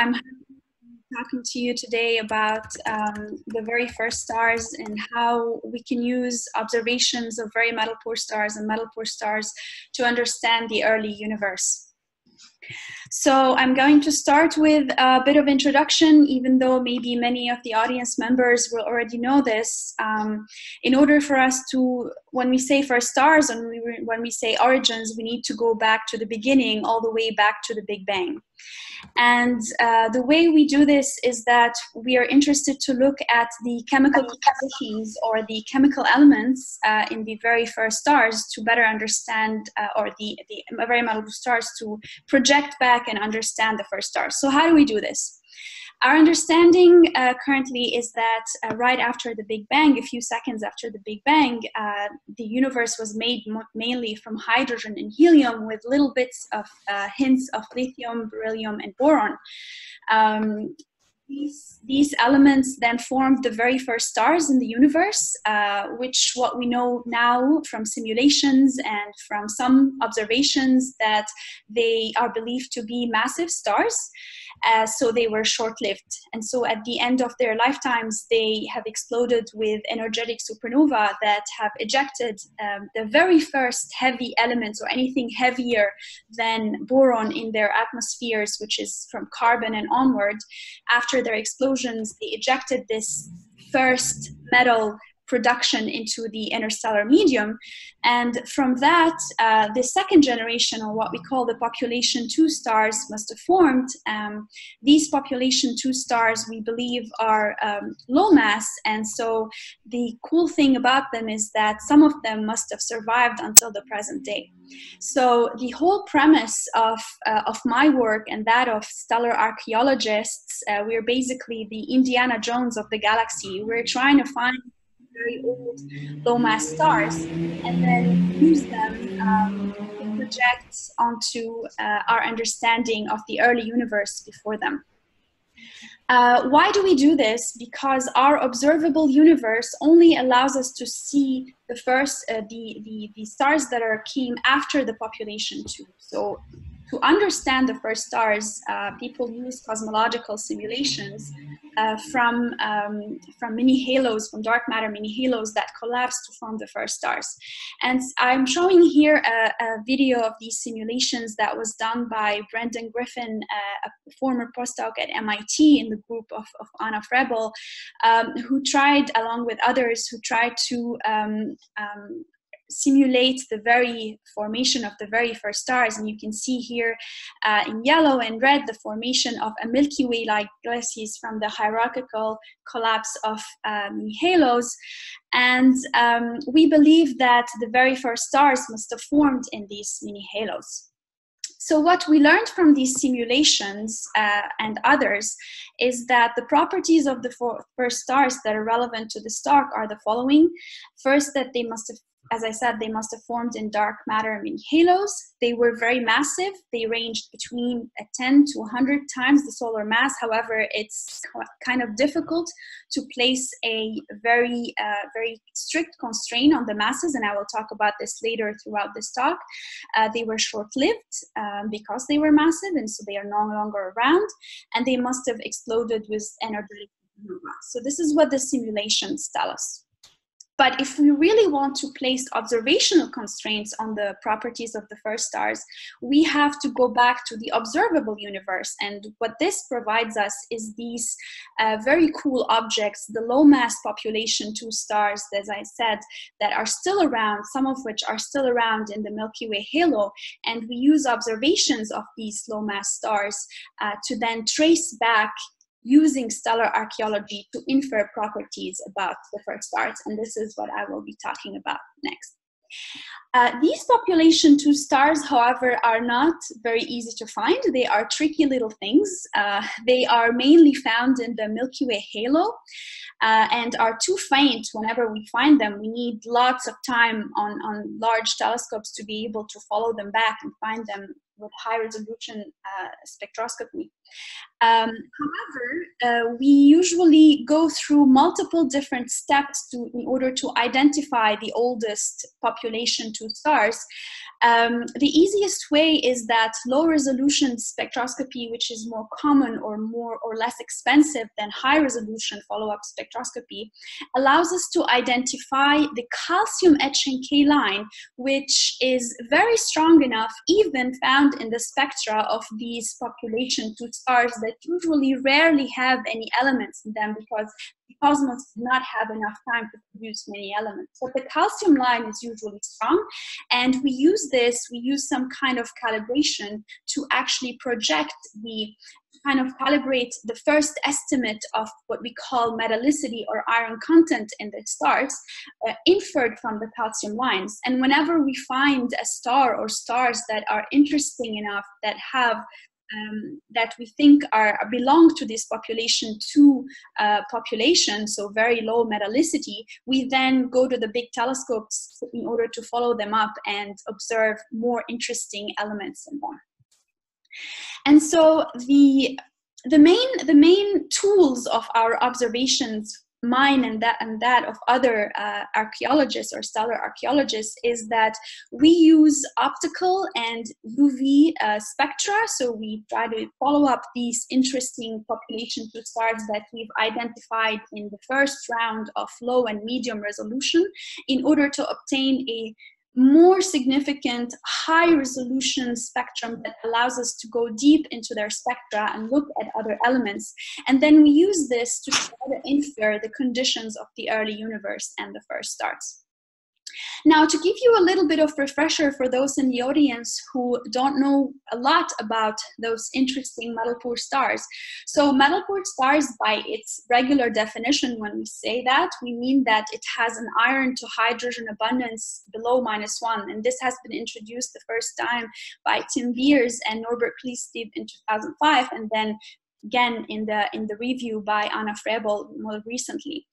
I'm talking to you today about um, the very first stars and how we can use observations of very metal poor stars and metal poor stars to understand the early universe. So I'm going to start with a bit of introduction, even though maybe many of the audience members will already know this. Um, in order for us to, when we say first stars and we, when we say origins, we need to go back to the beginning, all the way back to the Big Bang. And uh, the way we do this is that we are interested to look at the chemical compositions or the chemical elements uh, in the very first stars to better understand, uh, or the, the very metal stars to project back and understand the first stars. So, how do we do this? Our understanding uh, currently is that uh, right after the Big Bang, a few seconds after the Big Bang, uh, the universe was made mainly from hydrogen and helium with little bits of uh, hints of lithium, beryllium, and boron. Um, these, these elements then formed the very first stars in the universe, uh, which what we know now from simulations and from some observations that they are believed to be massive stars. Uh, so they were short-lived. And so at the end of their lifetimes, they have exploded with energetic supernova that have ejected um, the very first heavy elements or anything heavier than boron in their atmospheres, which is from carbon and onward. After their explosions, they ejected this first metal production into the interstellar medium. And from that, uh, the second generation, or what we call the population two stars, must have formed. Um, these population two stars, we believe, are um, low mass. And so the cool thing about them is that some of them must have survived until the present day. So the whole premise of, uh, of my work and that of stellar archaeologists, uh, we're basically the Indiana Jones of the galaxy. We're trying to find very old low mass stars and then use them um, to project onto uh, our understanding of the early universe before them. Uh, why do we do this? Because our observable universe only allows us to see the first, uh, the, the, the stars that are came after the population two. So to understand the first stars, uh, people use cosmological simulations uh, from, um, from mini halos, from dark matter mini halos that collapse to form the first stars. And I'm showing here a, a video of these simulations that was done by Brendan Griffen, uh, a former postdoc at MIT in the group of, of Anna Frebel, um, who tried, along with others, who tried to um, um simulate the very formation of the very first stars. And you can see here uh, in yellow and red the formation of a Milky Way like galaxies from the hierarchical collapse of um, halos. And um, we believe that the very first stars must have formed in these mini halos. So what we learned from these simulations uh, and others is that the properties of the first stars that are relevant to the star are the following. First, that they must have as I said, they must have formed in dark matter mini halos. They were very massive. They ranged between 10 to 100 times the solar mass. However, it's kind of difficult to place a very, uh, very strict constraint on the masses, and I will talk about this later throughout this talk. Uh, they were short-lived um, because they were massive, and so they are no longer around, and they must have exploded with energy. So this is what the simulations tell us. But if we really want to place observational constraints on the properties of the first stars, we have to go back to the observable universe. And what this provides us is these uh, very cool objects, the low mass population two stars, as I said, that are still around, some of which are still around in the Milky Way halo. And we use observations of these low mass stars uh, to then trace back using stellar archaeology to infer properties about the first stars, and this is what I will be talking about next. Uh, these population two stars, however, are not very easy to find. They are tricky little things. Uh, they are mainly found in the Milky Way halo uh, and are too faint whenever we find them. We need lots of time on, on large telescopes to be able to follow them back and find them with high resolution uh, spectroscopy. Um, however, uh, we usually go through multiple different steps to, in order to identify the oldest population two stars. Um, the easiest way is that low resolution spectroscopy, which is more common or more or less expensive than high resolution follow up spectroscopy, allows us to identify the calcium H and K line, which is very strong enough, even found in the spectra of these population two stars that usually rarely have any elements in them because the cosmos did not have enough time to produce many elements. So the calcium line is usually strong, and we use this, we use some kind of calibration to actually project the kind of calibrate the first estimate of what we call metallicity or iron content in the stars uh, inferred from the calcium lines. And whenever we find a star or stars that are interesting enough, that have um, that we think are belong to this population two uh, population, so very low metallicity, we then go to the big telescopes in order to follow them up and observe more interesting elements and more. And so the the main the main tools of our observations mine and that and that of other uh, archaeologists or stellar archaeologists is that we use optical and UV uh, spectra. So we try to follow up these interesting population two stars that we've identified in the first round of low and medium resolution in order to obtain a more significant high resolution spectrum that allows us to go deep into their spectra and look at other elements. And then we use this to try to infer the conditions of the early universe and the first stars. Now, to give you a little bit of refresher for those in the audience who don't know a lot about those interesting metal poor stars. So metal poor stars, by its regular definition, when we say that, we mean that it has an iron to hydrogen abundance below minus one. And this has been introduced the first time by Tim Beers and Norbert Christlieb in 2005, and then again in the in the review by Anna Frebel more recently.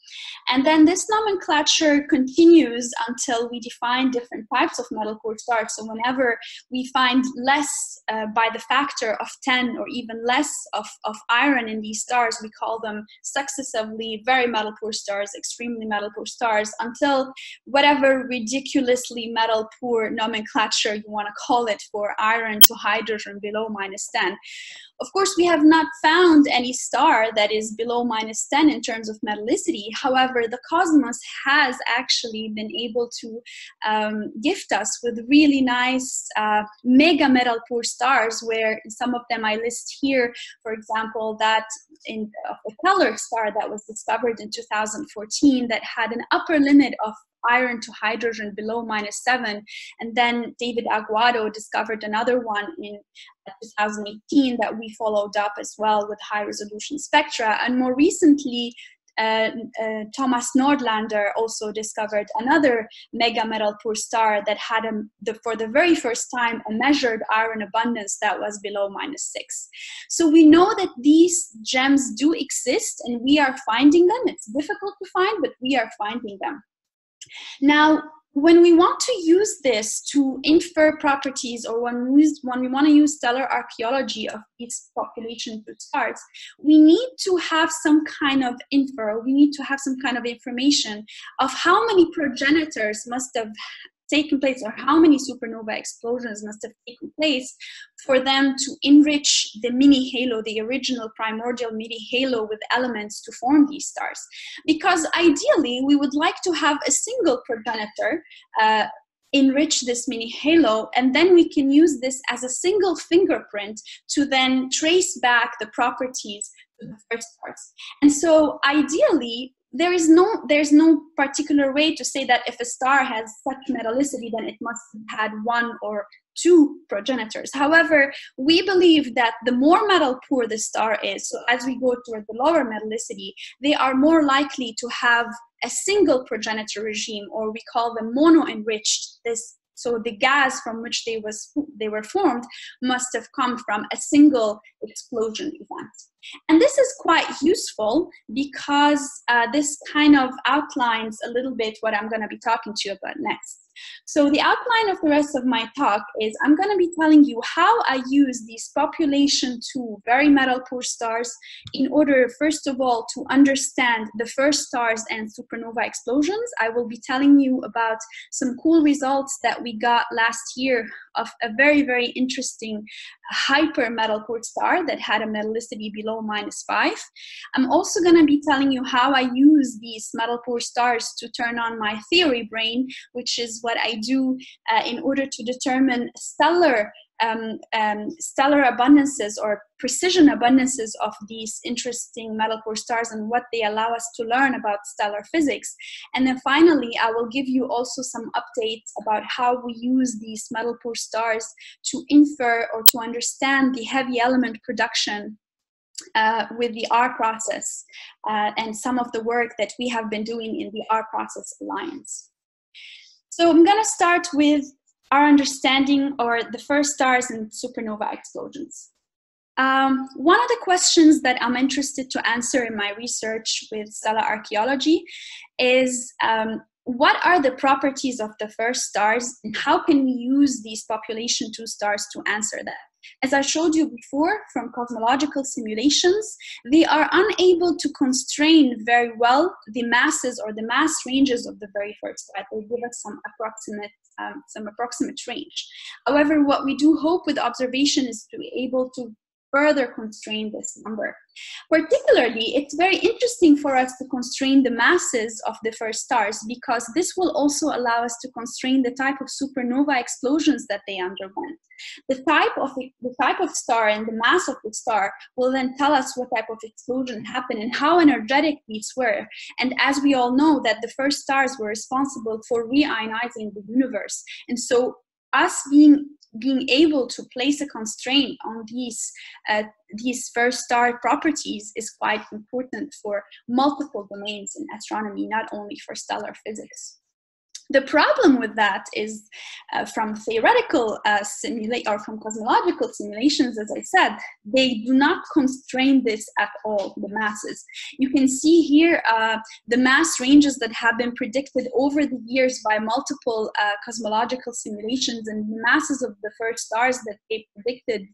And then this nomenclature continues until we define different types of metal poor stars. So whenever we find less uh, by the factor of 10 or even less of, of iron in these stars, we call them successively very metal poor stars, extremely metal poor stars, until whatever ridiculously metal poor nomenclature you want to call it for iron to hydrogen below minus 10. Of course, we have not found any star that is below minus 10 in terms of metallicity. However, the cosmos has actually been able to um, gift us with really nice uh, mega metal poor stars, where some of them I list here, for example, that in the Keller star that was discovered in 2014 that had an upper limit of iron to hydrogen below minus seven. And then David Aguado discovered another one in 2018 that we followed up as well with high resolution spectra. And more recently, uh, uh, Thomas Nordlander also discovered another mega metal poor star that had a, the, for the very first time a measured iron abundance that was below minus six. So we know that these gems do exist and we are finding them. It's difficult to find, but we are finding them. Now, when we want to use this to infer properties or when we, when we want to use stellar archaeology of its population to stars, we need to have some kind of infer, we need to have some kind of information of how many progenitors must have taken place or how many supernova explosions must have taken place for them to enrich the mini halo, the original primordial mini halo with elements to form these stars. Because ideally, we would like to have a single progenitor uh, enrich this mini halo and then we can use this as a single fingerprint to then trace back the properties to the first stars. And so ideally, there is no there's no particular way to say that if a star has such metallicity then it must have had one or two progenitors. However we believe that the more metal poor the star is so as we go toward the lower metallicity they are more likely to have a single progenitor regime or we call them mono enriched this so the gas from which they was they were formed must have come from a single explosion event. And this is quite useful because uh, this kind of outlines a little bit what i'm going to be talking to you about next So the outline of the rest of my talk is I'm going to be telling you how I use these population two very metal poor stars in order, first of all, to understand the first stars and supernova explosions. I will be telling you about some cool results that we got last year of a very, very interesting hyper metal poor star that had a metallicity below minus five. I'm also going to be telling you how I use these metal poor stars to turn on my theory brain, which is what I do uh, in order to determine stellar um, um, stellar abundances or precision abundances of these interesting metal poor stars and what they allow us to learn about stellar physics. And then finally, I will give you also some updates about how we use these metal poor stars to infer or to understand the heavy element production uh, with the R process uh, and some of the work that we have been doing in the R process alliance. So I'm going to start with our understanding or the first stars and supernova explosions. Um, one of the questions that I'm interested to answer in my research with stellar archaeology is um, what are the properties of the first stars and how can we use these population two stars to answer that? As I showed you before from cosmological simulations, they are unable to constrain very well the masses or the mass ranges of the very first star. They give us some approximate um, some approximate range. However, what we do hope with observation is to be able to further constrain this number. Particularly, it's very interesting for us to constrain the masses of the first stars because this will also allow us to constrain the type of supernova explosions that they underwent. The type of the, type of star and the mass of the star will then tell us what type of explosion happened and how energetic these were. And as we all know that the first stars were responsible for reionizing the universe. And so us being being able to place a constraint on these uh, these first star properties is quite important for multiple domains in astronomy, not only for stellar physics. The problem with that is uh, from theoretical uh, simulate or from cosmological simulations, as I said, they do not constrain this at all, the masses. You can see here uh, the mass ranges that have been predicted over the years by multiple uh, cosmological simulations and the masses of the first stars that they predicted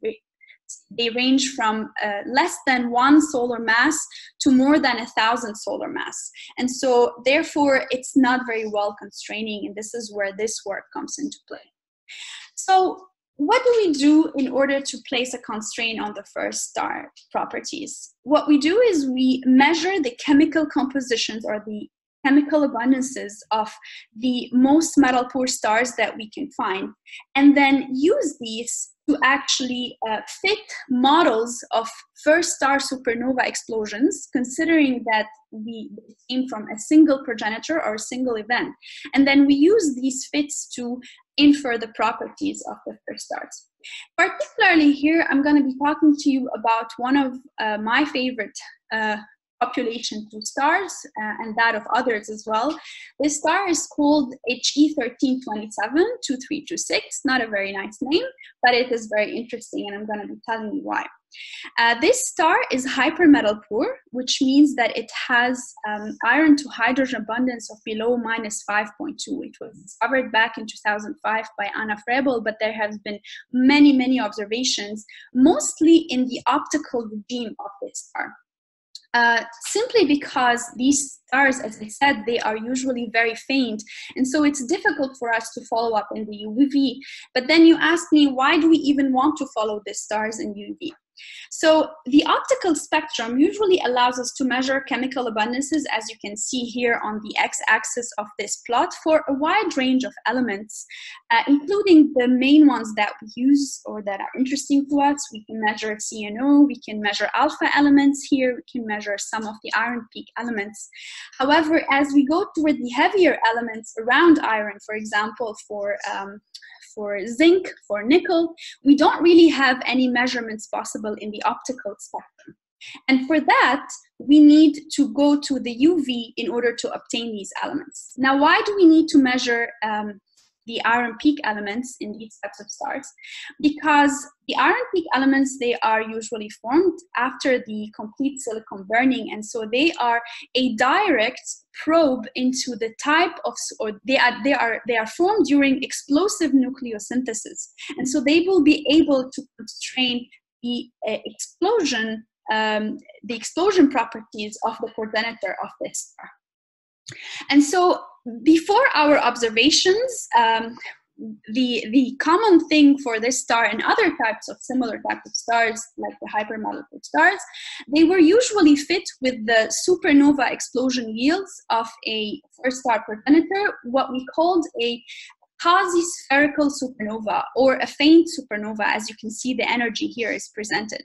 they range from uh, less than one solar mass to more than a thousand solar mass. And so, therefore, it's not very well constraining, and this is where this work comes into play. So, what do we do in order to place a constraint on the first star properties? What we do is we measure the chemical compositions or the chemical abundances of the most metal poor stars that we can find, and then use these to actually uh, fit models of first star supernova explosions, considering that we came from a single progenitor or a single event. And then we use these fits to infer the properties of the first stars. Particularly here, I'm going to be talking to you about one of uh, my favorite uh, population two stars uh, and that of others as well. This star is called HE1327-2326, not a very nice name, but it is very interesting and I'm going to be telling you why. Uh, this star is hypermetal poor, which means that it has um, iron to hydrogen abundance of below minus 5.2. It was discovered back in 2005 by Anna Frebel, but there have been many, many observations, mostly in the optical regime of this star. Uh, simply because these stars, as I said, they are usually very faint. And so it's difficult for us to follow up in the UV. But then you ask me, why do we even want to follow these stars in UV? So the optical spectrum usually allows us to measure chemical abundances, as you can see here on the x-axis of this plot, for a wide range of elements, uh, including the main ones that we use or that are interesting to us. We can measure CNO, we can measure alpha elements here, we can measure some of the iron peak elements. However, as we go toward the heavier elements around iron, for example, for um, for zinc, for nickel, we don't really have any measurements possible in the optical spectrum. And for that, we need to go to the UV in order to obtain these elements. Now, why do we need to measure um, the iron peak elements in these types of stars because the iron peak elements they are usually formed after the complete silicon burning and so they are a direct probe into the type of or they are they are they are formed during explosive nucleosynthesis. And so they will be able to constrain the uh, explosion um, the explosion properties of the progenitor of this star and so before our observations, um, the the common thing for this star and other types of similar types of stars like the hypermetal stars they were usually fit with the supernova explosion yields of a first star progenitor what we called a quasi-spherical supernova or a faint supernova as you can see the energy here is presented.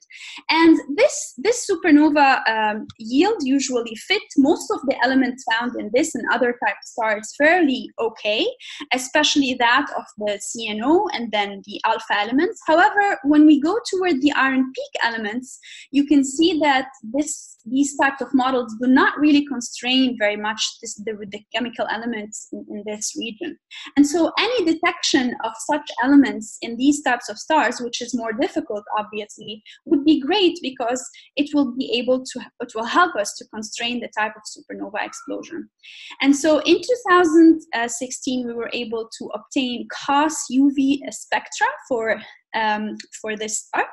And this this supernova um, yield usually fit most of the elements found in this and other type stars fairly okay especially that of the CNO and then the alpha elements. However when we go toward the iron peak elements you can see that this these types of models do not really constrain very much this, the, the chemical elements in, in this region. And so any detection of such elements in these types of stars, which is more difficult, obviously, would be great because it will be able to, it will help us to constrain the type of supernova explosion. And so in 2016, we were able to obtain COS UV spectra for um, for this star.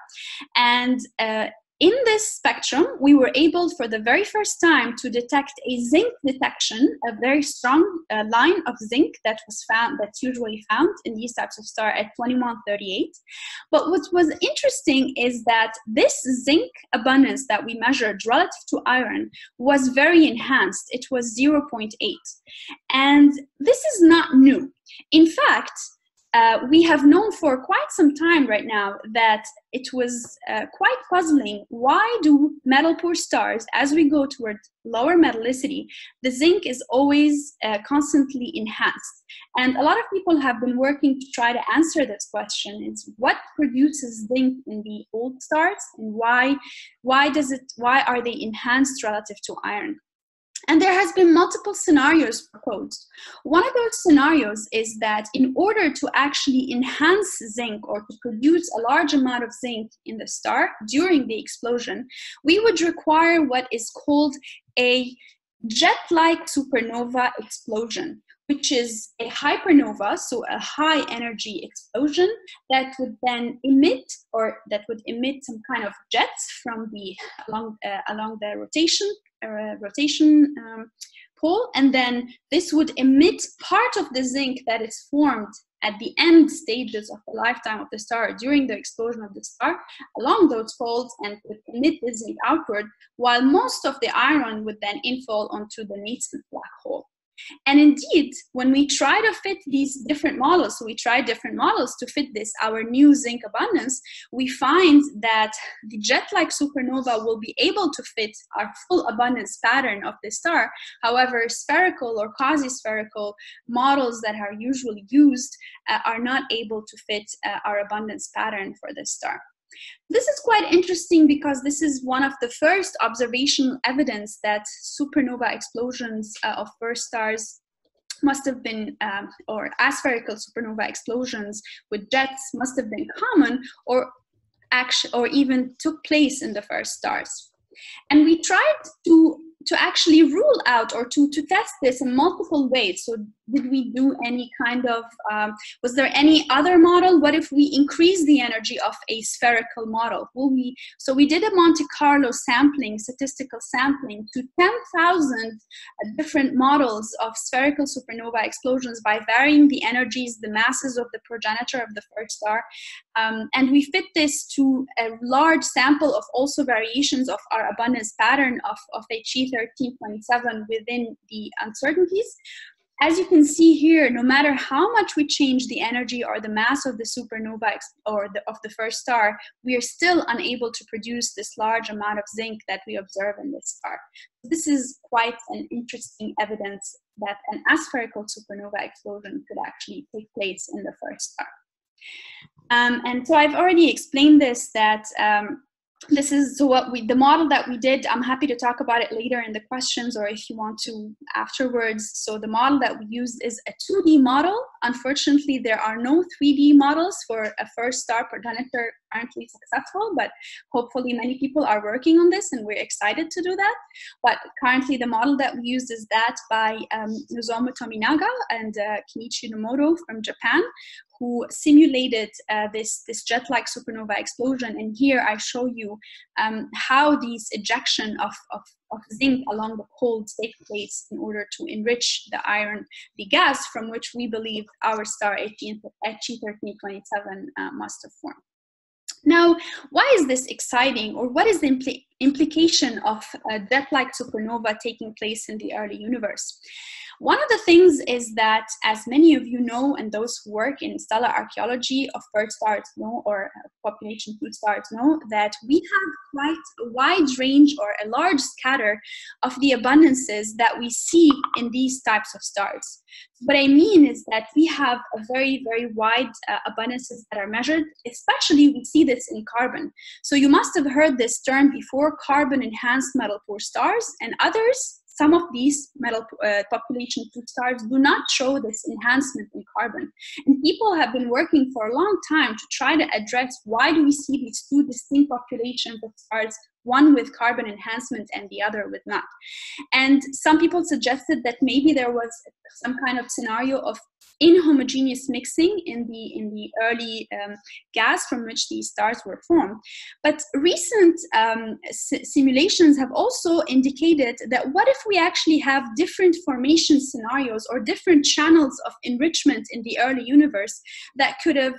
And uh, in this spectrum, we were able for the very first time to detect a zinc detection, a very strong uh, line of zinc that was found, that's usually found in these types of star at 2138. But what was interesting is that this zinc abundance that we measured relative to iron was very enhanced. It was 0.8. And this is not new. In fact, uh, we have known for quite some time right now that it was uh, quite puzzling. Why do metal poor stars, as we go toward lower metallicity, the zinc is always uh, constantly enhanced? And a lot of people have been working to try to answer this question: Is what produces zinc in the old stars, and why? Why does it? Why are they enhanced relative to iron? And there has been multiple scenarios proposed. One of those scenarios is that in order to actually enhance zinc or to produce a large amount of zinc in the star during the explosion, we would require what is called a jet-like supernova explosion, which is a hypernova, so a high energy explosion that would then emit or that would emit some kind of jets from the along uh, along the rotation uh, rotation um, pole, and then this would emit part of the zinc that is formed at the end stages of the lifetime of the star during the explosion of the star along those folds and would emit the zinc outward, while most of the iron would then infall onto the nascent black hole. And indeed, when we try to fit these different models, we try different models to fit this, our new zinc abundance, we find that the jet-like supernova will be able to fit our full abundance pattern of the star. However, spherical or quasi-spherical models that are usually used uh, are not able to fit uh, our abundance pattern for this star. This is quite interesting because this is one of the first observational evidence that supernova explosions uh, of first stars must have been, um, or aspherical supernova explosions with jets must have been common or actually, or even took place in the first stars. And we tried to to actually rule out or to, to test this in multiple ways. So did we do any kind of, um, was there any other model? What if we increase the energy of a spherical model? Will we, so we did a Monte Carlo sampling, statistical sampling to 10,000 different models of spherical supernova explosions by varying the energies, the masses of the progenitor of the first star. Um, and we fit this to a large sample of also variations of our abundance pattern of, of HE 1327 within the uncertainties. As you can see here, no matter how much we change the energy or the mass of the supernova or the, of the first star, we are still unable to produce this large amount of zinc that we observe in this star. This is quite an interesting evidence that an aspherical supernova explosion could actually take place in the first star. Um, and so I've already explained this that um, this is what we the model that we did. I'm happy to talk about it later in the questions or if you want to afterwards. So the model that we used is a 2d model. Unfortunately there are no 3d models for a first star progenitor currently successful but hopefully many people are working on this and we're excited to do that but currently the model that we use is that by um, nozomu tominaga and uh, kenichi nomoto from japan who simulated uh, this, this jet-like supernova explosion. And here I show you um, how these ejection of, of, of, zinc along the poles take place in order to enrich the iron, the gas from which we believe our star HE1327 uh, must have formed. Now, why is this exciting, or what is the impl implication of uh, a jet-like supernova taking place in the early universe? One of the things is that, as many of you know, and those who work in stellar archaeology of first stars know, or population food stars know, that we have quite a wide range or a large scatter of the abundances that we see in these types of stars. What I mean is that we have a very, very wide uh, abundances that are measured, especially we see this in carbon. So you must have heard this term before, carbon enhanced metal poor stars, and others some of these metal uh, population food stars do not show this enhancement in carbon. And people have been working for a long time to try to address why do we see these two distinct populations of stars one with carbon enhancement and the other with not. And some people suggested that maybe there was some kind of scenario of inhomogeneous mixing in the in the early um, gas from which these stars were formed. But recent um, simulations have also indicated that what if we actually have different formation scenarios or different channels of enrichment in the early universe that could have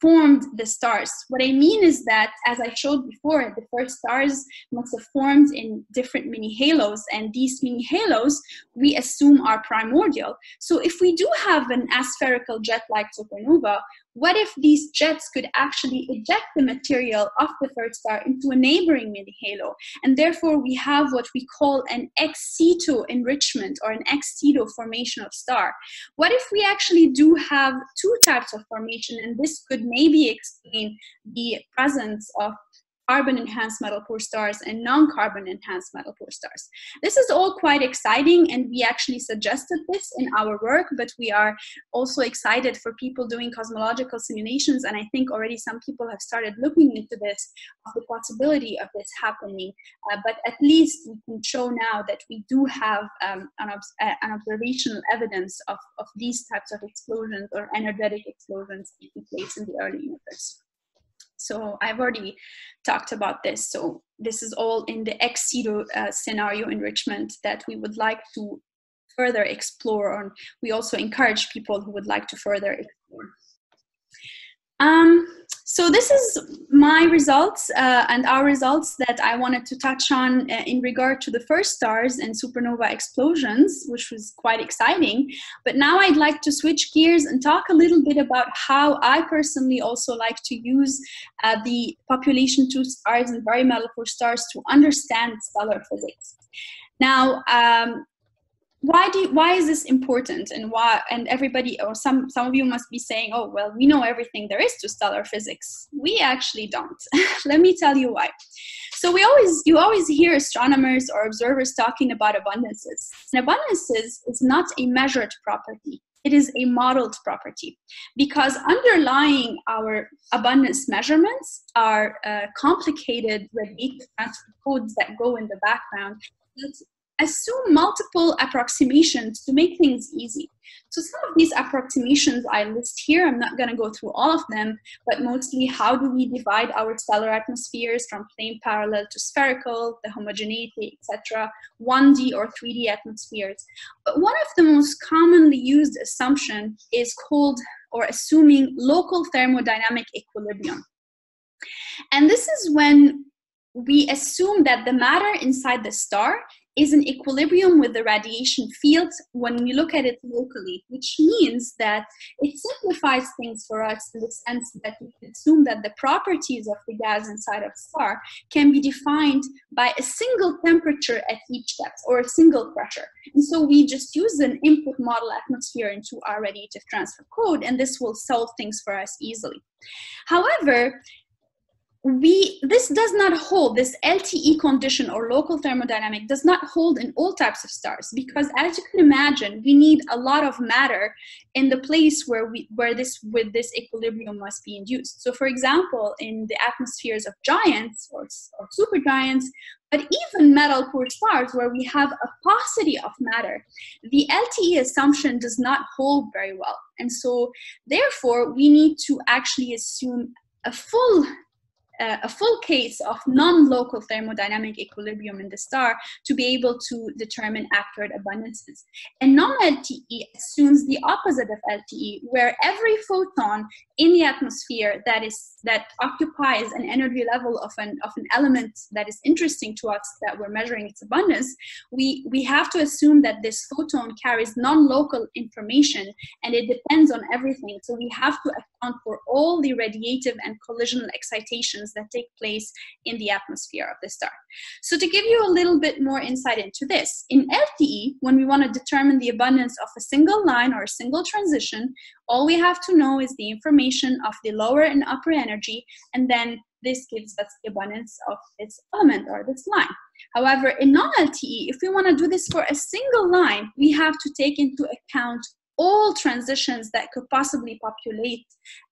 formed the stars. What I mean is that, as I showed before, the first stars must have formed in different mini halos, and these mini halos we assume are primordial. So, if we do have an aspherical jet like supernova, what if these jets could actually eject the material of the first star into a neighboring mini halo? And therefore, we have what we call an ex situ enrichment or an ex situ formation of star. What if we actually do have two types of formation, and this could maybe explain the presence of carbon enhanced metal poor stars and non-carbon enhanced metal poor stars. This is all quite exciting and we actually suggested this in our work, but we are also excited for people doing cosmological simulations and I think already some people have started looking into this, of the possibility of this happening. Uh, but at least we can show now that we do have um, an, obs uh, an, observational evidence of, of these types of explosions or energetic explosions taking place in the early universe. So I've already talked about this. So this is all in the ex situ uh, scenario enrichment that we would like to further explore. And we also encourage people who would like to further explore. Um, so this is my results uh, and our results that I wanted to touch on uh, in regard to the first stars and supernova explosions, which was quite exciting. But now I'd like to switch gears and talk a little bit about how I personally also like to use uh, the population two stars and very metal poor stars to understand stellar physics. Now, um, why do you, why is this important? And why and everybody or some some of you must be saying oh well we know everything there is to stellar physics. We actually don't. Let me tell you why. So we always you always hear astronomers or observers talking about abundances. And abundances is not a measured property. It is a modeled property. Because underlying our abundance measurements are uh, complicated radiative transfer codes that go in the background assume multiple approximations to make things easy. So some of these approximations I list here, I'm not gonna go through all of them, but mostly how do we divide our stellar atmospheres from plane parallel to spherical, the homogeneity, etc., 1D or 3D atmospheres. But one of the most commonly used assumption is called or assuming local thermodynamic equilibrium. And this is when we assume that the matter inside the star is in equilibrium with the radiation field when we look at it locally, which means that it simplifies things for us in the sense that we assume that the properties of the gas inside of star can be defined by a single temperature at each depth or a single pressure. And so we just use an input model atmosphere into our radiative transfer code, and this will solve things for us easily. However, we this does not hold this lte condition or local thermodynamic does not hold in all types of stars because as you can imagine we need a lot of matter in the place where we where this with this equilibrium must be induced so for example in the atmospheres of giants or, or supergiants but even metal poor stars where we have a paucity of matter the lte assumption does not hold very well. And so therefore we need to actually assume a full a full case of non-local thermodynamic equilibrium in the star to be able to determine accurate abundances. And non-LTE assumes the opposite of LTE, where every photon in the atmosphere that is that occupies an energy level of an of an element that is interesting to us that we're measuring its abundance, we we have to assume that this photon carries non-local information and it depends on everything. So we have to account for all the radiative and collisional excitations that take place in the atmosphere of the star. So to give you a little bit more insight into this, in LTE, when we want to determine the abundance of a single line or a single transition, all we have to know is the information of the lower and upper energy, and then this gives us the abundance of its element or this line. However, in non-LTE, if we want to do this for a single line, we have to take into account all transitions that could possibly populate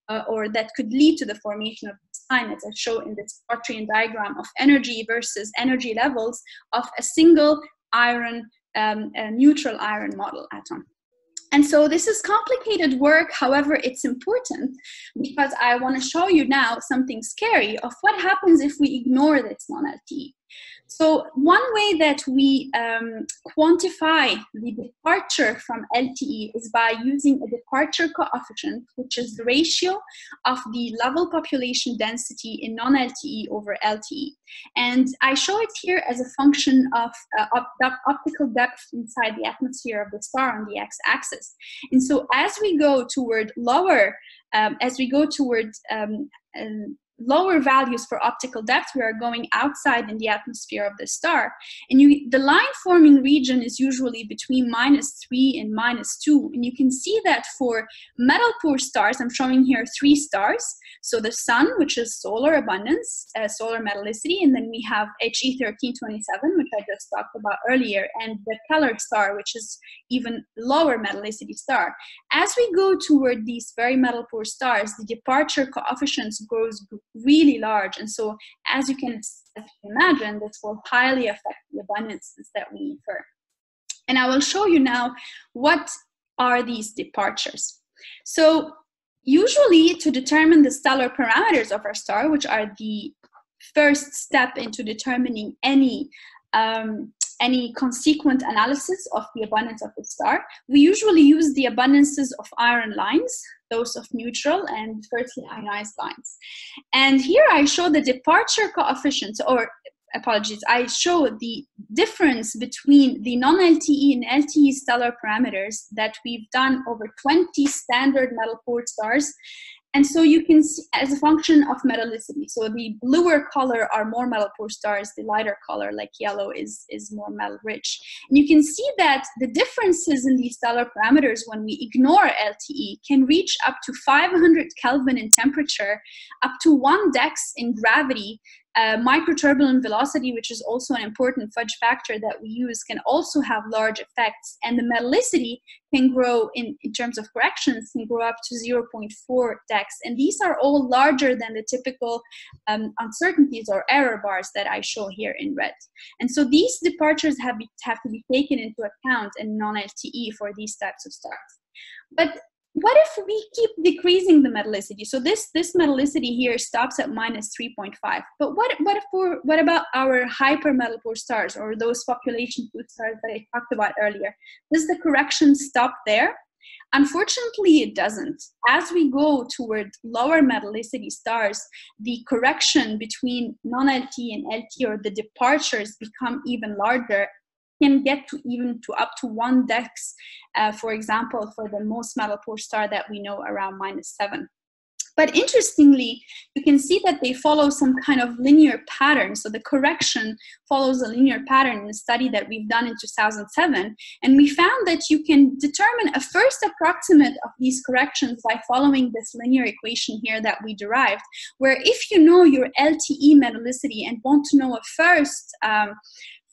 uh, or that could lead to the formation of this line, as I show in this Grotrian diagram of energy versus energy levels of a single iron, um, neutral iron model atom. And so this is complicated work, however, it's important because I want to show you now something scary of what happens if we ignore this non-LTE. So one way that we um, quantify the departure from LTE is by using a departure coefficient, which is the ratio of the level population density in non-LTE over LTE. And I show it here as a function of uh, op optical depth inside the atmosphere of the star on the x-axis. And so as we go toward lower, um, as we go toward um, lower values for optical depth, we are going outside in the atmosphere of the star. And you, the line forming region is usually between minus three and minus two. And you can see that for metal poor stars, I'm showing here three stars. So the sun, which is solar abundance, uh, solar metallicity, and then we have HE1327, which I just talked about earlier, and the Keller star, which is even lower metallicity star. As we go toward these very metal poor stars, the departure coefficients grows really large. And so as you can, imagine, this will highly affect the abundances that we infer. And I will show you now what are these departures. So usually to determine the stellar parameters of our star, which are the first step into determining any um, any consequent analysis of the abundance of the star, we usually use the abundances of iron lines, those of neutral and fertile ionized lines. And here I show the departure coefficients, or apologies, I show the difference between the non-LTE and LTE stellar parameters that we've done over 20 standard metal poor stars and so you can see as a function of metallicity. So the bluer color are more metal poor stars, the lighter color like yellow is, is more metal rich. And you can see that the differences in these stellar parameters when we ignore LTE can reach up to 500 Kelvin in temperature, up to one dex in gravity, uh, microturbulent velocity, which is also an important fudge factor that we use, can also have large effects. And the metallicity can grow in, in terms of corrections, can grow up to 0.4 dex. And these are all larger than the typical um, uncertainties or error bars that I show here in red. And so these departures have, be, have to be taken into account in non-LTE for these types of stars. But what if we keep decreasing the metallicity? So this this metallicity here stops at minus 3.5. But what what for what about our hypermetal poor stars or those population food stars that I talked about earlier? Does the correction stop there? Unfortunately, it doesn't. As we go toward lower metallicity stars, the correction between non-LT and LT or the departures become even larger can get to even to up to one dex, uh, for example, for the most metal poor star that we know around minus seven. But interestingly, you can see that they follow some kind of linear pattern. So the correction follows a linear pattern in a study that we've done in 2007. And we found that you can determine a first approximate of these corrections by following this linear equation here that we derived, where if you know your LTE metallicity and want to know a first um,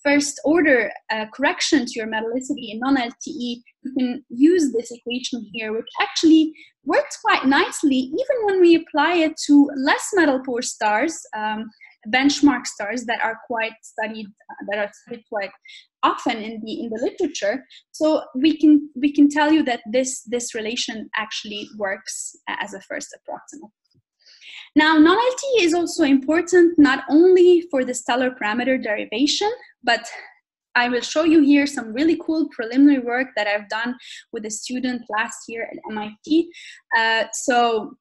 first order uh, correction to your metallicity in non-LTE, you can use this equation here, which actually works quite nicely, even when we apply it to less metal poor stars, um, benchmark stars that are quite studied, uh, that are studied quite often in the in the literature. So we can we can tell you that this this relation actually works as a first approximate. Now, non-LTE is also important not only for the stellar parameter derivation, but I will show you here some really cool preliminary work that I've done with a student last year at MIT. Uh, so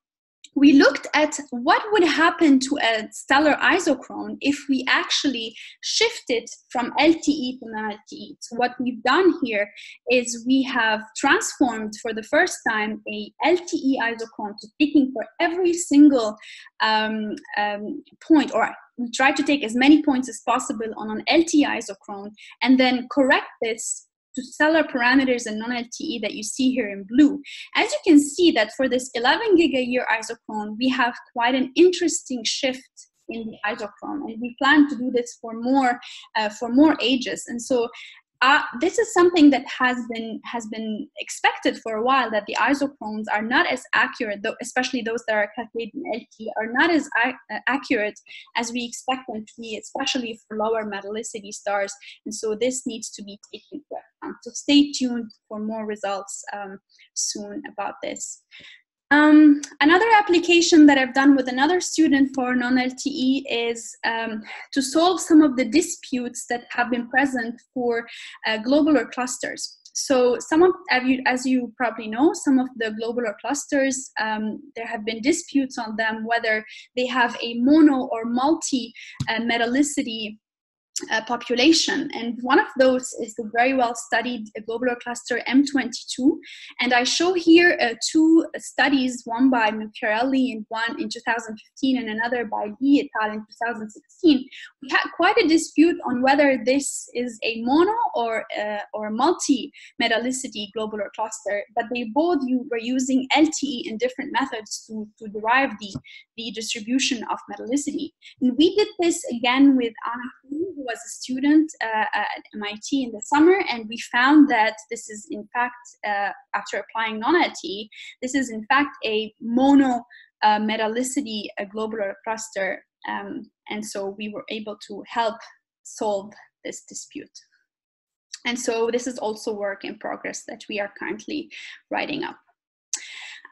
we looked at what would happen to a stellar isochrone if we actually shifted from LTE to non-LTE. So what we've done here is we have transformed for the first time a LTE isochrone to taking for every single um, um, point, or we try to take as many points as possible on an LTE isochrone and then correct this to stellar parameters and non-LTE that you see here in blue. As you can see that for this 11 gigayear isochrone, we have quite an interesting shift in the isochrone and we plan to do this for more uh, for more ages and so uh, this is something that has been has been expected for a while that the isochrones are not as accurate, though, especially those that are calculated in LT, are not as uh, accurate as we expect them to be, especially for lower metallicity stars. And so this needs to be taken into account. So stay tuned for more results um, soon about this. Um, another application that I've done with another student for non-LTE is um, to solve some of the disputes that have been present for uh, globular clusters. So some of, as you probably know, some of the globular clusters, um, there have been disputes on them, whether they have a mono or multi uh, metallicity uh, population. And one of those is the very well studied globular cluster M22. And I show here uh, two studies, one by Mucciarelli and one in 2015 and another by Lee et al. in 2016. We had quite a dispute on whether this is a mono or, uh, or multi-metallicity globular cluster, but they both were using LTE and different methods to, to derive the, the distribution of metallicity. And we did this again with Anna was a student uh, at MIT in the summer, and we found that this is in fact, uh, after applying non LTE, this is in fact a mono uh, metallicity globular cluster, um, and so we were able to help solve this dispute. And so this is also work in progress that we are currently writing up.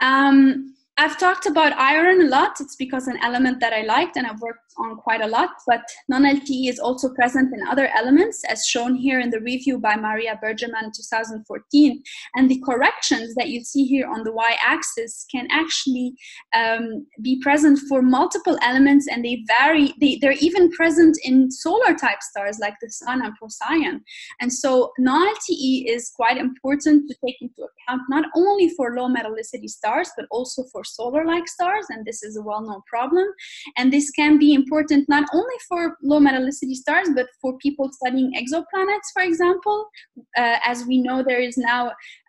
Um, I've talked about iron a lot. It's because an element that I liked and I've worked on quite a lot, but non-LTE is also present in other elements as shown here in the review by Maria Bergemann in 2014. And the corrections that you see here on the y-axis can actually um, be present for multiple elements and they vary, they, they're even present in solar type stars like the sun and Procyon. And so non-LTE is quite important to take into account not only for low metallicity stars, but also for solar-like stars, and this is a well-known problem. And this can be important not only for low metallicity stars, but for people studying exoplanets, for example. Uh, as we know, there is now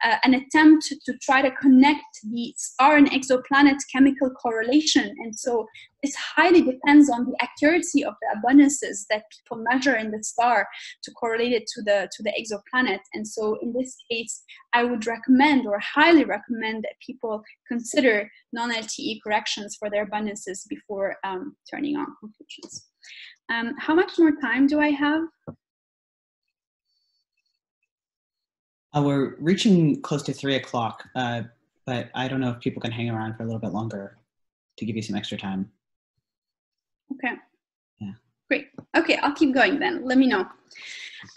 uh, an attempt to try to connect the star and exoplanet chemical correlation. And so this highly depends on the accuracy of the abundances that people measure in the star to correlate it to the to the exoplanet. And so in this case, I would recommend or highly recommend that people consider non-LTE corrections for their abundances before um, turning on conclusions. Um, how much more time do I have? Uh, we're reaching close to three o'clock, uh, but I don't know if people can hang around for a little bit longer to give you some extra time. Okay. Yeah. Great. Okay, I'll keep going then. Let me know.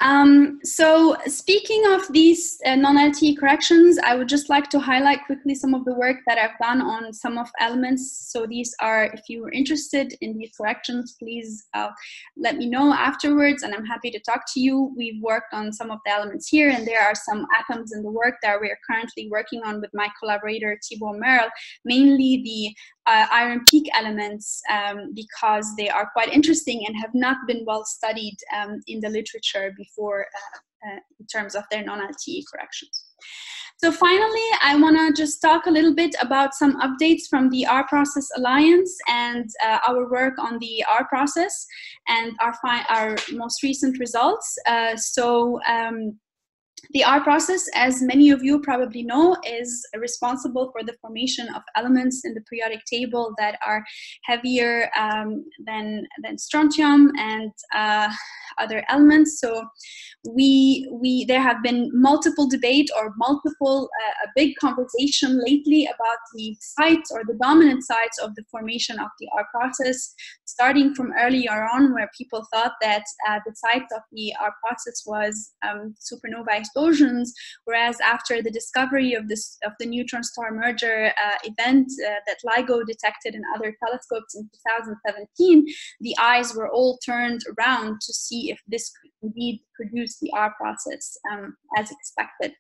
Um, so speaking of these uh, non-LTE corrections, I would just like to highlight quickly some of the work that I've done on some of elements. So these are, if you are interested in these corrections, please uh, let me know afterwards and I'm happy to talk to you. We've worked on some of the elements here and there are some atoms in the work that we are currently working on with my collaborator Thibaut Merle, mainly the uh, iron peak elements um, because they are quite interesting and have not been well studied um, in the literature before uh, uh, in terms of their non-LTE corrections. So finally, I want to just talk a little bit about some updates from the R Process Alliance and uh, our work on the R process and our, our most recent results. Uh, so um, the R process, as many of you probably know, is responsible for the formation of elements in the periodic table that are heavier um, than, than strontium and uh, other elements. So we, we, there have been multiple debate or multiple, uh, a big conversation lately about the sites or the dominant sites of the formation of the R process, starting from earlier on where people thought that uh, the site of the R process was um, supernova explosions, whereas after the discovery of this of the neutron star merger uh, event uh, that LIGO detected in other telescopes in 2017, the eyes were all turned around to see if this could indeed produce the R process um, as expected.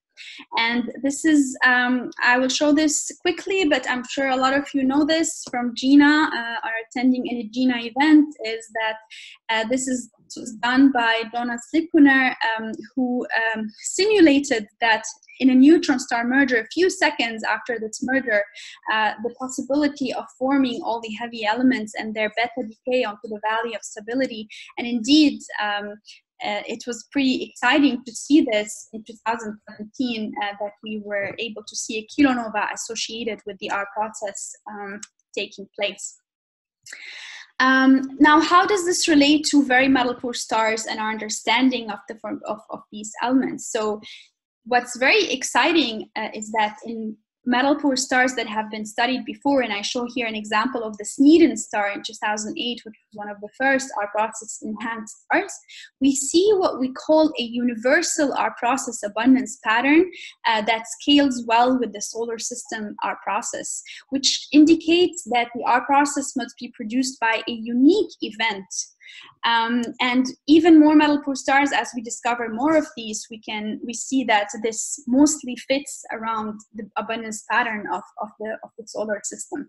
And this is, um, I will show this quickly, but I'm sure a lot of you know this from JINA, uh, are attending any JINA event, is that uh, this is was done by Jonas Lippuner, um, who um, simulated that in a neutron star merger, a few seconds after this merger, uh, the possibility of forming all the heavy elements and their beta decay onto the valley of stability. And indeed, um, uh, it was pretty exciting to see this in 2017 uh, that we were able to see a kilonova associated with the R process um, taking place. Um, now, how does this relate to very metal poor stars and our understanding of the form of, of these elements? So, what's very exciting uh, is that in metal poor stars that have been studied before, and I show here an example of the Sneden star in 2008, which was one of the first R process enhanced stars, we see what we call a universal R process abundance pattern uh, that scales well with the solar system R process, which indicates that the R process must be produced by a unique event um, and even more metal poor stars, as we discover more of these, we can we see that this mostly fits around the abundance pattern of, of, the, of the solar system.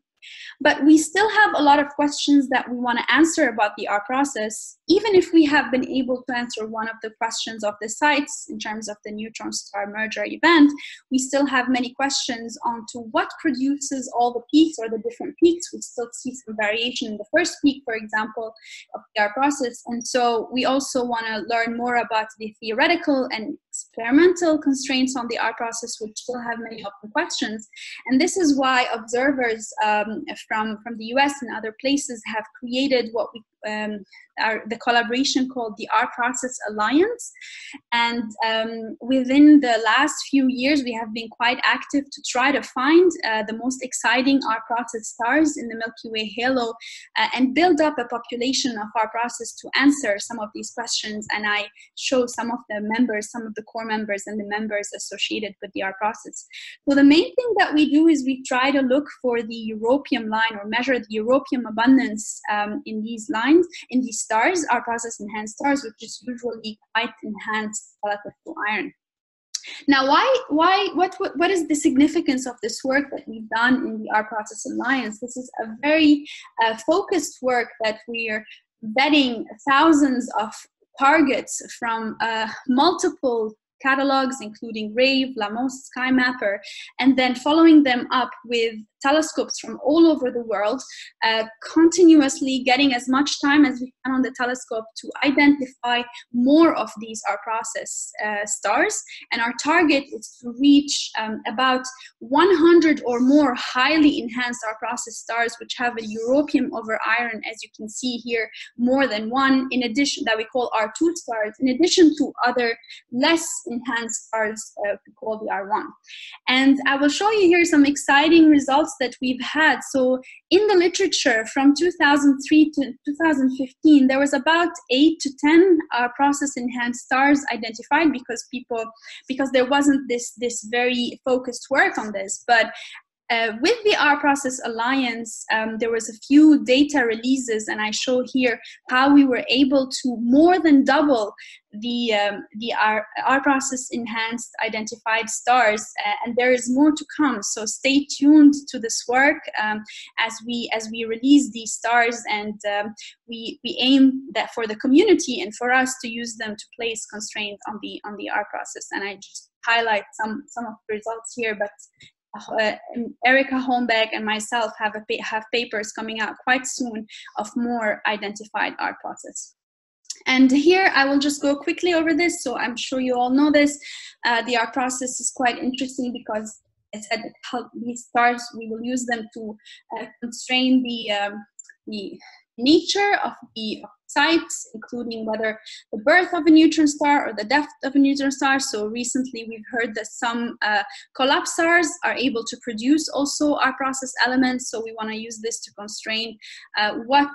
But we still have a lot of questions that we want to answer about the R process, even if we have been able to answer one of the questions of the sites in terms of the neutron star merger event, we still have many questions on to what produces all the peaks or the different peaks. We still see some variation in the first peak, for example, of the R process. And so we also want to learn more about the theoretical and experimental constraints on the R process, which still have many open questions. And this is why observers uh, um, from, from the US and other places have created what we um, our, the collaboration called the R Process Alliance. And um, within the last few years, we have been quite active to try to find uh, the most exciting R Process stars in the Milky Way halo uh, and build up a population of R Process to answer some of these questions. And I show some of the members, some of the core members, and the members associated with the R Process. So the main thing that we do is we try to look for the europium line or measure the europium abundance um, in these lines, in these stars R process enhanced stars, which is usually quite enhanced relative to iron. Now, why, why, what, what, what is the significance of this work that we've done in the R Process Alliance? This is a very uh, focused work that we are vetting thousands of targets from uh, multiple catalogs, including RAVE, LAMOST, SkyMapper, and then following them up with telescopes from all over the world, uh, continuously getting as much time as we can on the telescope to identify more of these R process uh, stars. And our target is to reach um, about 100 or more highly enhanced R process stars, which have a europium over iron, as you can see here, more than one, in addition, that we call R2 stars, in addition to other less enhanced stars uh, we call the R1. And I will show you here some exciting results results that we've had. So in the literature from 2003 to 2015, there was about eight to 10 uh, process enhanced stars identified because people, because there wasn't this, this very focused work on this. But uh, with the R Process Alliance, um, there was a few data releases, and I show here how we were able to more than double the um, the R, R Process enhanced identified stars, uh, and there is more to come. So stay tuned to this work um, as we as we release these stars, and um, we we aim that for the community and for us to use them to place constraints on the on the R process. And I just highlight some some of the results here, but uh, Erika Holmbeck and myself have, a, have papers coming out quite soon of more identified R process. And here I will just go quickly over this. So I'm sure you all know this. Uh, the R process is quite interesting because I said that these stars, we will use them to uh, constrain the, um, the nature of the sites, including whether the birth of a neutron star or the death of a neutron star. So recently we've heard that some uh, collapsars are able to produce also R process elements. So we want to use this to constrain uh, what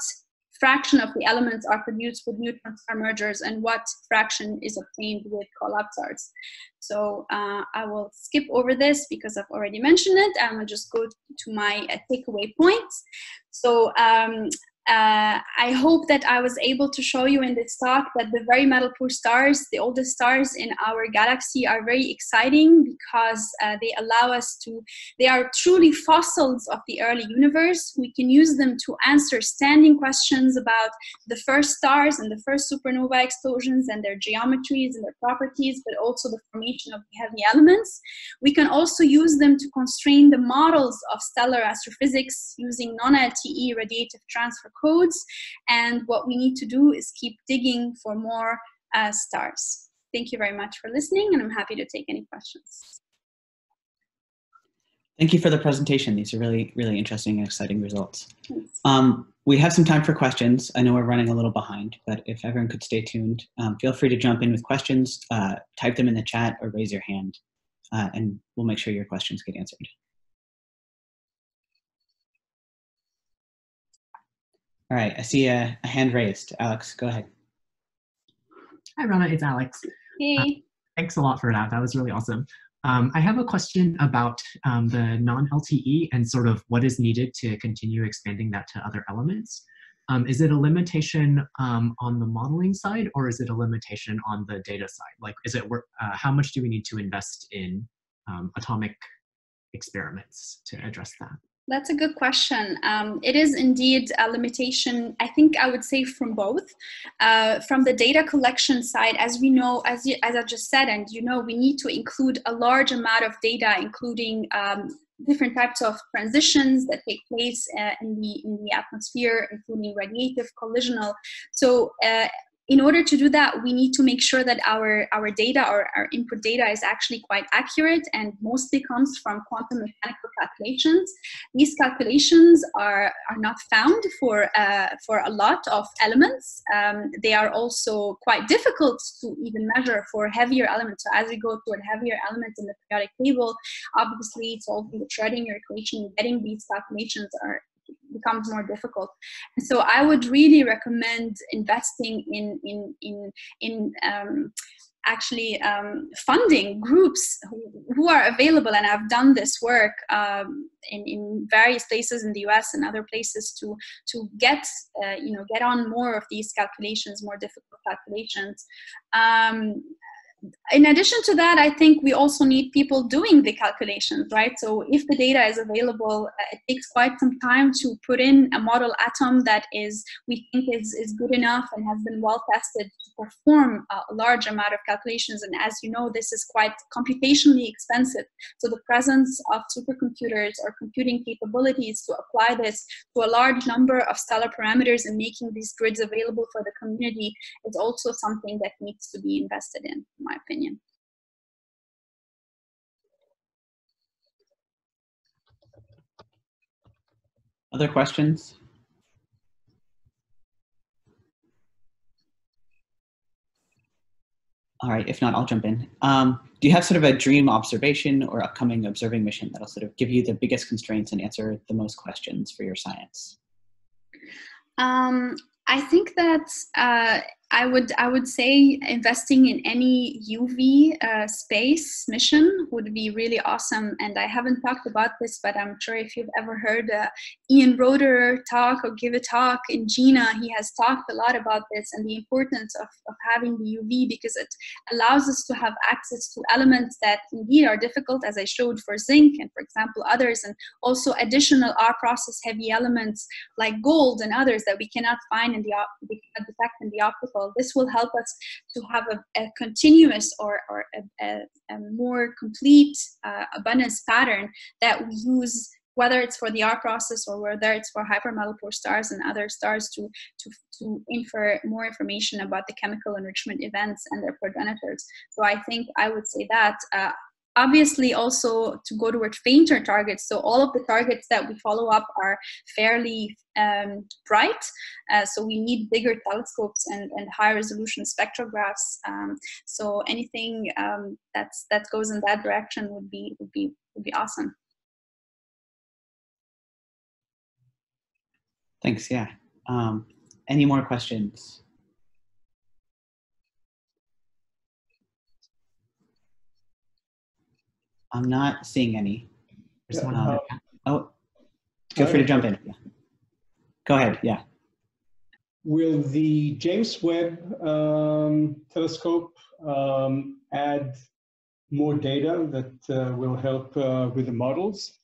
fraction of the elements are produced with neutron star mergers and what fraction is obtained with collapsars. So uh, I will skip over this because I've already mentioned it. Gonna just go to my uh, takeaway points. So um, uh, I hope that I was able to show you in this talk that the very metal poor stars, the oldest stars in our galaxy, are very exciting because uh, they allow us to, they are truly fossils of the early universe. We can use them to answer standing questions about the first stars and the first supernova explosions and their geometries and their properties, but also the formation of the heavy elements. We can also use them to constrain the models of stellar astrophysics using non-LTE radiative transfer codes. And what we need to do is keep digging for more uh, stars. Thank you very much for listening, and I'm happy to take any questions. Thank you for the presentation. These are really, really interesting and exciting results. Um, we have some time for questions. I know we're running a little behind, but if everyone could stay tuned, um, feel free to jump in with questions, uh, type them in the chat, or raise your hand, uh, and we'll make sure your questions get answered. All right, I see a, a hand raised. Alex, go ahead. Hi, Rana, it's Alex. Hey. Uh, thanks a lot for that. That was really awesome. Um, I have a question about um, the non-LTE and sort of what is needed to continue expanding that to other elements. Um, is it a limitation um, on the modeling side or is it a limitation on the data side? Like, is it uh, how much do we need to invest in um, atomic experiments to address that? That's a good question. Um, it is indeed a limitation, I think I would say from both. Uh, from the data collection side, as we know, as, you, as I just said, and you know, we need to include a large amount of data, including um, different types of transitions that take place uh, in, the, in the atmosphere, including radiative, collisional. So uh, in order to do that, we need to make sure that our, our data or our input data is actually quite accurate and mostly comes from quantum mechanical calculations. These calculations are, are not found for, uh, for a lot of elements. Um, they are also quite difficult to even measure for heavier elements. So as we go toward heavier elements in the periodic table, obviously solving the Schrodinger equation, getting these calculations are becomes more difficult. And so I would really recommend investing in in in in um, actually um, funding groups who, who, are available and i've done this work um, in, in various places in the US and other places to to get uh, you know get on more of these calculations more difficult calculations um, in addition to that, I think we also need people doing the calculations, right? So if the data is available, uh, it takes quite some time to put in a model atom that is we think is, is good enough and has been well tested to perform a large amount of calculations. And as you know, this is quite computationally expensive. So the presence of supercomputers or computing capabilities to apply this to a large number of stellar parameters and making these grids available for the community is also something that needs to be invested in my opinion. Other questions? All right, if not, I'll jump in. Um, do you have sort of a dream observation or upcoming observing mission that'll sort of give you the biggest constraints and answer the most questions for your science? Um, I think that uh, I would I would say investing in any UV uh, space mission would be really awesome. And I haven't talked about this, but I'm sure if you've ever heard uh, Ian Roederer talk or give a talk in JINA, he has talked a lot about this and the importance of, of having the UV because it allows us to have access to elements that indeed are difficult, as I showed for zinc and, for example, others, and also additional R process heavy elements like gold and others that we cannot find in the we cannot detect in the optical this will help us to have a, a continuous or, or a, a, a more complete uh, abundance pattern that we use whether it's for the R process or whether it's for hyper metal-poor stars and other stars to, to, to infer more information about the chemical enrichment events and their progenitors. So I think I would say that. Uh, obviously also to go toward fainter targets. So all of the targets that we follow up are fairly um, bright. Uh, so we need bigger telescopes and, and high resolution spectrographs. Um, so anything um, that's that goes in that direction would be would be would be awesome. Thanks. Yeah. Um, any more questions I'm not seeing any. There's one uh, oh, feel free to jump in. Yeah. Go ahead. Yeah. Will the James Webb um, telescope um, add more data that uh, will help uh, with the models?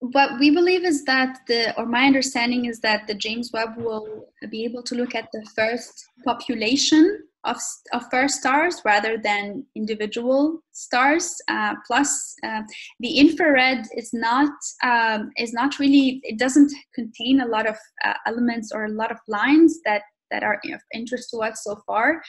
What we believe is that the, or my understanding is that the James Webb will be able to look at the first population of, of first stars rather than individual stars. Uh, plus, uh, the infrared is not um, is not really it doesn't contain a lot of uh, elements or a lot of lines that that are of interest to us so far.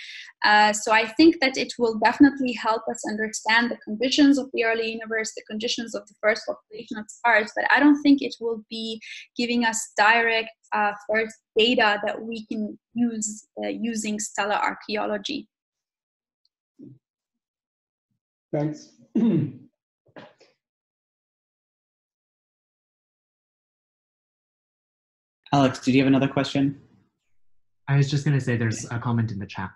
Uh, so I think that it will definitely help us understand the conditions of the early universe, the conditions of the first population of stars, but I don't think it will be giving us direct uh, first data that we can use uh, using stellar archaeology. Thanks. Alex, did you have another question? I was just going to say there's a comment in the chat.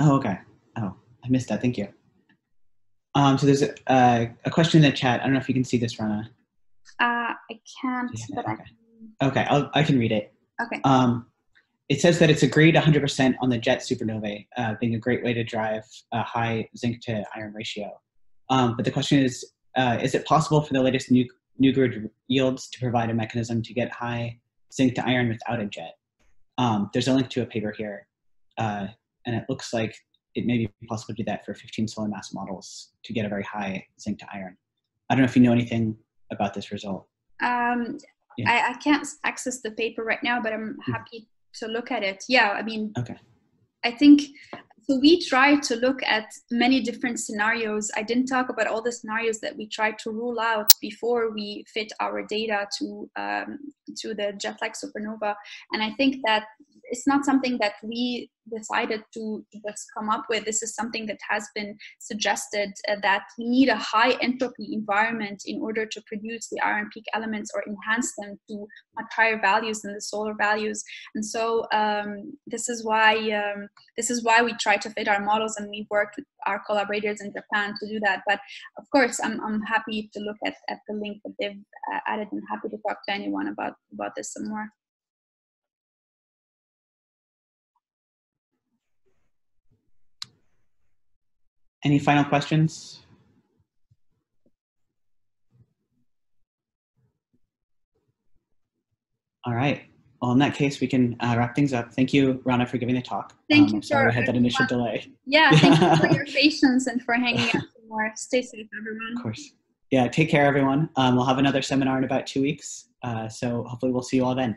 Oh, okay. Oh, I missed that. Thank you. Um, so there's a, uh, a question in the chat. I don't know if you can see this, Rana. Uh, I can't, yeah, but okay. I Okay, I'll, I can read it. Okay. Um, it says that it's agreed 100% on the jet supernovae uh, being a great way to drive a high zinc to iron ratio. Um, but the question is, uh, is it possible for the latest new, new grid yields to provide a mechanism to get high zinc to iron without a jet? Um, there's a link to a paper here, uh, and it looks like it may be possible to do that for 15 solar mass models to get a very high zinc to iron. I don't know if you know anything about this result. Um, yeah. I, I, can't access the paper right now, but I'm hmm. happy to look at it. Yeah, I mean, okay. I think so. We tried to look at many different scenarios. I didn't talk about all the scenarios that we tried to rule out before we fit our data to um, to the jet-like supernova, and I think that it's not something that we decided to just come up with. This is something that has been suggested uh, that we need a high entropy environment in order to produce the iron peak elements or enhance them to much higher values than the solar values. And so um, this is why um, this is why we try to fit our models, and we worked with our collaborators in Japan to do that. But of course, I'm I'm happy to look at, at the link that they've uh, added, and happy to talk to anyone about about this some more. Any final questions? All right. Well, in that case, we can uh, wrap things up. Thank you, Rana, for giving the talk. Thank um, you. Sorry, we had that initial delay. Yeah, thank you for your patience and for hanging out more. Stay safe, everyone. Of course. Yeah, take care, everyone. Um, we'll have another seminar in about two weeks. Uh, so hopefully we'll see you all then.